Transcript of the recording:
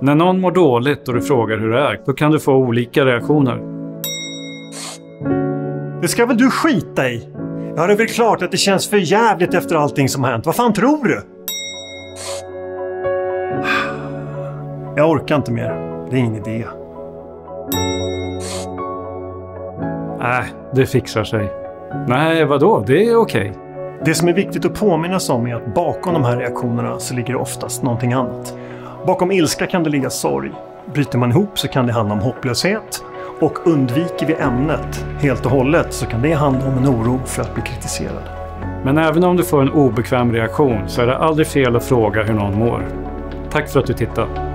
När någon mår dåligt och du frågar hur det är, då kan du få olika reaktioner. Det ska väl du skita i? Ja, det är väl klart att det känns för jävligt efter allting som hänt. Vad fan tror du? Jag orkar inte mer. Det är ingen idé. Nej, det fixar sig. Nej, vadå? Det är okej. Det som är viktigt att påminnas om är att bakom de här reaktionerna så ligger det oftast någonting annat. Bakom ilska kan det ligga sorg. Bryter man ihop så kan det handla om hopplöshet. Och undviker vi ämnet helt och hållet så kan det handla om en oro för att bli kritiserad. Men även om du får en obekväm reaktion så är det aldrig fel att fråga hur någon mår. Tack för att du tittade.